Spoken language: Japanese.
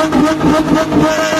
Bye-bye.